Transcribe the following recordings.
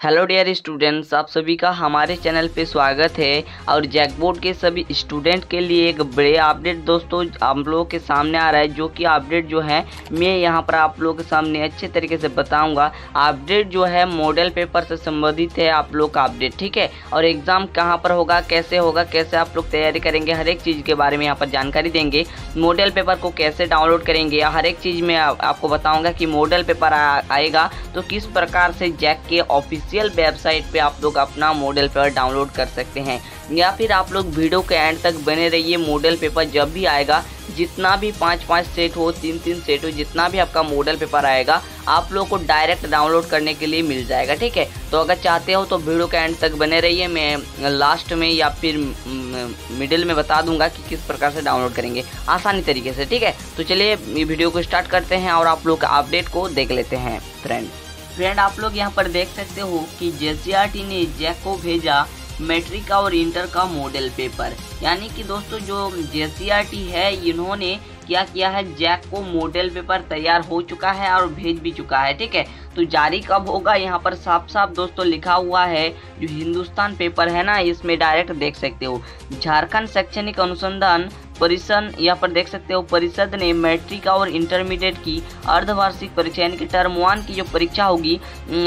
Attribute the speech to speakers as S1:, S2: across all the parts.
S1: Hello dear students, आप सभी का हमारे चैनल पे स्वागत है और जैकबोर्ड के सभी स्टूडेंट के लिए एक बड़े अपडेट दोस्तों आप लोगों के सामने आ रहा है, जो कि अपडेट जो है, मैं यहाँ पर आप लोगों के सामने अच्छे तरीके से बताऊँगा। अपडेट जो है, मॉडल पेपर से संबंधित है आप लोग का अपडेट, ठीक है? और एग्ज़ाम कहाँ पर होगा, कैसे होगा, कैसे आप लोग तैयारी करेंगे, हर एक चीज़ के बारे में यहाँ पर जानकारी देंगे। मॉडल पेपर को कैसे डाउनलोड करेंगे, हर एक चीज़ में आपको बताऊँगा कि मॉडल पेपर आएगा तो किस प्रकार से जैक के ऑफ़िस ऑफिशियल वेबसाइट पे आप लोग अपना मॉडल पेपर डाउनलोड कर सकते हैं। या फिर आप लोग वीडियो के एंड तक बने रहिए। मॉडल पेपर जब भी आएगा, जितना भी पाँच पाँच सेट हो तीन तीन सेट हो, जितना भी आपका मॉडल पेपर आएगा, आप लोग को डायरेक्ट डाउनलोड करने के लिए मिल जाएगा, ठीक है? तो अगर चाहते हो तो वीडियो के एंड तक बने रहिए। मैं लास्ट में या फिर मिडिल में बता दूँगा कि किस प्रकार से डाउनलोड करेंगे। आसानी तरीके से, ठीक है? तो चलिए वीडियो को स्टार्ट करते हैं और आप लोग अपडेट को देख लेते हैं फ्रेंड फ्रेंड आप लोग यहाँ पर देख सकते हो कि जे ने जैक को भेजा मैट्रिक और इंटर का मॉडल पेपर यानी कि दोस्तों जो जे है, इन्होंने क्या किया है? जैक को मॉडल पेपर तैयार हो चुका है और भेज भी चुका है, ठीक है? तो जारी कब होगा? यहाँ पर साफ़ साफ़ दोस्तों लिखा हुआ है, जो हिंदुस्तान पेपर है ना, इसमें डायरेक्ट देख सकते हो। झारखंड शैक्षणिक अनुसंधान परिषद यहाँ पर देख सकते हो परिषद ने मैट्रिक और इंटरमीडिएट की अर्धवार्षिक परीक्षा, यानी कि टर्म वन की जो परीक्षा होगी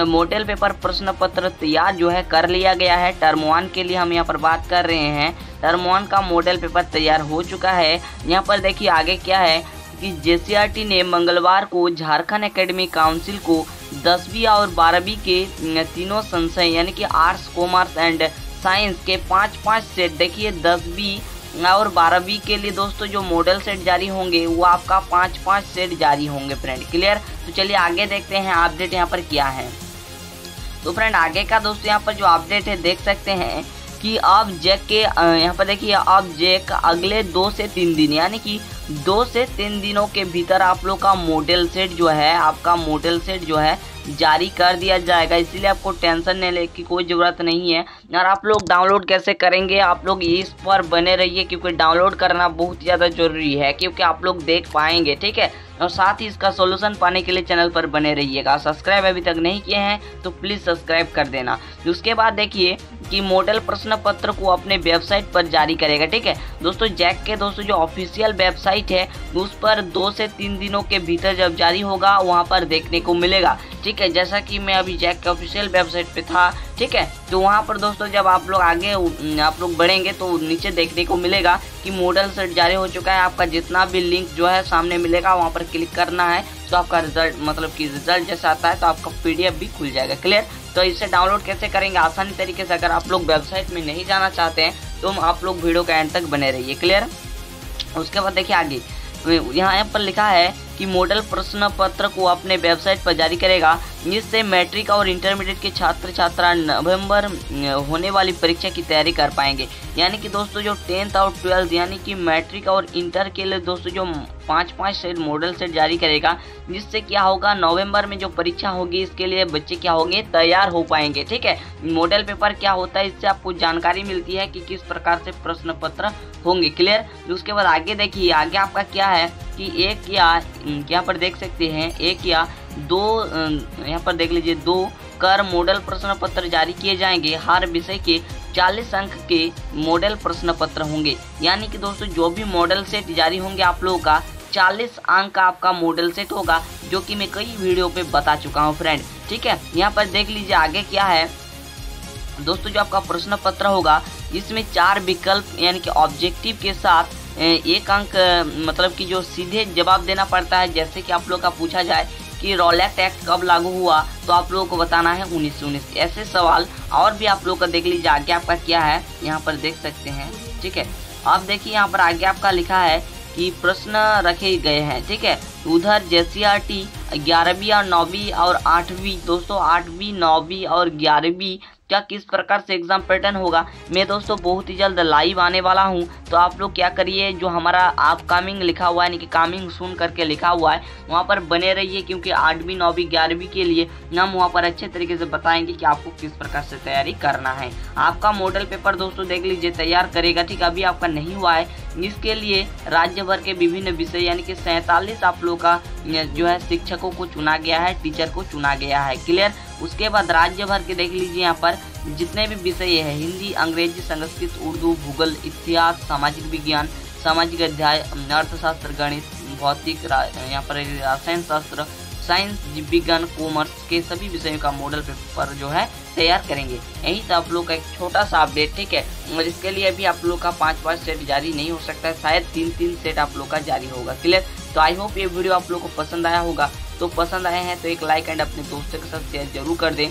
S1: मॉडल पेपर प्रश्न पत्र तैयार जो है कर लिया गया है। टर्म वन के लिए हम यहाँ पर बात कर रहे हैं। टर्म वन का मॉडल पेपर तैयार हो चुका है। यहाँ पर देखिए आगे क्या है कि जे ने मंगलवार को झारखंड एकेडमी काउंसिल को दसवीं और बारहवीं के तीनों संशय, यानी कि आर्ट्स, कॉमर्स एंड साइंस के पाँच पाँच सेट देखिए, दसवीं और बारहवीं के लिए दोस्तों जो मॉडल सेट जारी होंगे, वो आपका पाँच पाँच सेट जारी होंगे फ्रेंड क्लियर तो चलिए आगे देखते हैं अपडेट यहाँ पर क्या है। तो फ्रेंड आगे का दोस्तों यहाँ पर जो अपडेट है, देख सकते हैं कि अब जैक के यहाँ पर देखिए, अब जैक अगले दो से तीन दिन, यानी कि दो से तीन दिनों के भीतर आप लोग का मॉडल सेट जो है, आपका मॉडल सेट जो है, जारी कर दिया जाएगा। इसीलिए आपको टेंशन लेने की कोई ज़रूरत नहीं है। और आप लोग डाउनलोड कैसे करेंगे? आप लोग इस पर बने रहिए क्योंकि डाउनलोड करना बहुत ज़्यादा ज़रूरी है क्योंकि आप लोग देख पाएँगे, ठीक है? और साथ ही इसका सोल्यूशन पाने के लिए चैनल पर बने रहिएगा। सब्सक्राइब अभी तक नहीं किए हैं तो प्लीज़ सब्सक्राइब कर देना। उसके बाद देखिए कि मॉडल प्रश्न पत्र को अपने वेबसाइट पर जारी करेगा, ठीक है? दोस्तों जैक के दोस्तों, जो ऑफिशियल वेबसाइट है, उस पर दो से तीन दिनों के भीतर जब जारी होगा, वहाँ पर देखने को मिलेगा, ठीक है? जैसा कि मैं अभी जैक के ऑफिशियल वेबसाइट पे था ठीक है? तो वहाँ पर दोस्तों जब आप लोग आगे आप लोग बढ़ेंगे तो नीचे देखने को मिलेगा कि मॉडल सेट जारी हो चुका है। आपका जितना भी लिंक जो है सामने मिलेगा, वहाँ पर क्लिक करना है। तो आपका रिज़ल्ट मतलब कि रिज़ल्ट जैसा आता है तो आपका पीडीएफ भी खुल जाएगा। क्लियर तो इसे डाउनलोड कैसे करेंगे? आसानी तरीके से अगर आप लोग वेबसाइट में नहीं जाना चाहते हैं तो आप लोग वीडियो के एंड तक बने रहिए। क्लियर उसके बाद देखिए आगे। यहाँ पर लिखा है कि मॉडल प्रश्न पत्र को अपने वेबसाइट पर जारी करेगा। जिससे मैट्रिक और इंटरमीडिएट के छात्र छात्रा नवंबर होने वाली परीक्षा की तैयारी कर पाएँगे। यानी कि दोस्तों जो टेंथ और ट्वेल्थ, यानी कि मैट्रिक और इंटर के लिए दोस्तों जो पाँच पाँच सेट मॉडल सेट जारी करेगा, जिससे क्या होगा, नवंबर में जो परीक्षा होगी, इसके लिए बच्चे क्या होंगे, तैयार हो पाएँगे। ठीक है? मॉडल पेपर क्या होता है, इससे आपको जानकारी मिलती है कि किस प्रकार से प्रश्न पत्र होंगे। क्लियर? उसके बाद आगे देखिए, आगे आपका क्या है कि एक या यहाँ पर देख सकते हैं, एक या दो यहाँ पर देख लीजिए, दो कर मॉडल प्रश्न पत्र जारी किए जाएँगे। हर विषय के 40 अंक के मॉडल प्रश्न पत्र होंगे। यानी कि दोस्तों, जो भी मॉडल सेट जारी होंगे आप लोगों का 40 अंक का आपका मॉडल सेट होगा, जो कि मैं कई वीडियो पे बता चुका हूँ फ्रेंड ठीक है? यहाँ पर देख लीजिए आगे क्या है। दोस्तों, जो आपका प्रश्न पत्र होगा इसमें चार विकल्प, यानी कि ऑब्जेक्टिव के साथ एक अंक मतलब कि जो सीधे जवाब देना पड़ता है, जैसे कि आप लोग का पूछा जाए कि रोलैक्ट एक्ट कब लागू हुआ तो आप लोगों को बताना है उन्नीस उन्नीस। ऐसे सवाल और भी आप लोग का देख लीजिए, आगे आपका क्या है, यहाँ पर देख सकते हैं, ठीक है? अब देखिए, यहाँ पर आगे आपका लिखा है कि प्रश्न रखे गए हैं, ठीक है? उधर जे सी आर टी ग्यारहवीं और नौवीं और आठवीं, दोस्तों, आठवीं, नौवीं और ग्यारहवीं क्या किस प्रकार से एग्ज़ाम पैटर्न होगा? मैं दोस्तों बहुत ही जल्द लाइव आने वाला हूँ। तो आप लोग क्या करिए, जो हमारा आप कामिंग लिखा हुआ है, यानी कि कामिंग सुन करके लिखा हुआ है, वहाँ पर बने रहिए, क्योंकि आठवीं, नौवीं, ग्यारहवीं के लिए हम वहाँ पर अच्छे तरीके से बताएँगे कि आपको किस प्रकार से तैयारी करना है। आपका मॉडल पेपर दोस्तों देख लीजिए, तैयार करेगा, ठीक? अभी आपका नहीं हुआ है इसके लिए राज्य भर के विभिन्न विषय, यानी कि सैंतालीस आप लोग का जो है, शिक्षकों को चुना गया है, टीचर को चुना गया है। क्लियर? उसके बाद राज्य भर के देख लीजिए यहाँ पर, जितने भी विषय है, हिंदी, अंग्रेज़ी, संस्कृत, उर्दू, भूगोल, इतिहास, सामाजिक विज्ञान, सामाजिक अध्याय, अर्थशास्त्र, गणित, भौतिक यहाँ पर, रसायन शास्त्र साइंस जीव विज्ञान, कॉमर्स के सभी विषयों का मॉडल पेपर जो है, तैयार करेंगे। यही था आप लोग का एक छोटा सा अपडेट ठीक है? और इसके लिए अभी आप लोग का पाँच पाँच सेट जारी नहीं हो सकता है, शायद तीन तीन सेट आप लोग का जारी होगा क्लियर तो आई होप ये वीडियो आप लोग को पसंद आया होगा। तो पसंद आए हैं तो एक लाइक एंड अपने दोस्तों के साथ शेयर ज़रूर कर दें।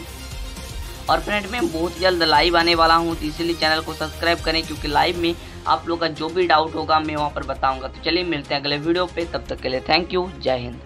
S1: और फ्रेंड में बहुत जल्द लाइव आने वाला हूँ तो इसीलिए चैनल को सब्सक्राइब करें, क्योंकि लाइव में आप लोग का जो भी डाउट होगा, मैं वहाँ पर बताऊँगा। तो चलिए मिलते हैं अगले वीडियो पे, तब तक के लिए थैंक यू जय हिंद।